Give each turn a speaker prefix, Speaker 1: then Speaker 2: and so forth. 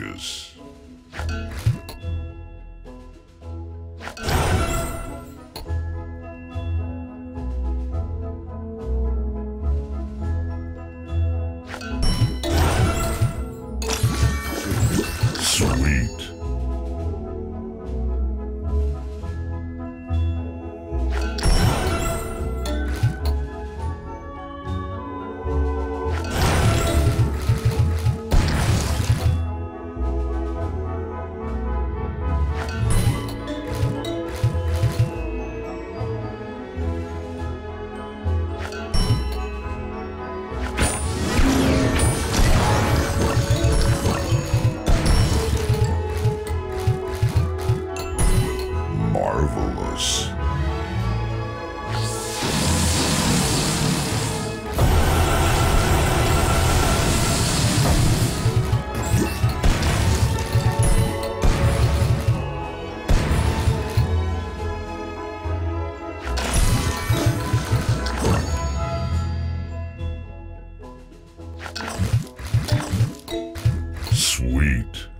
Speaker 1: delicious. Sweet.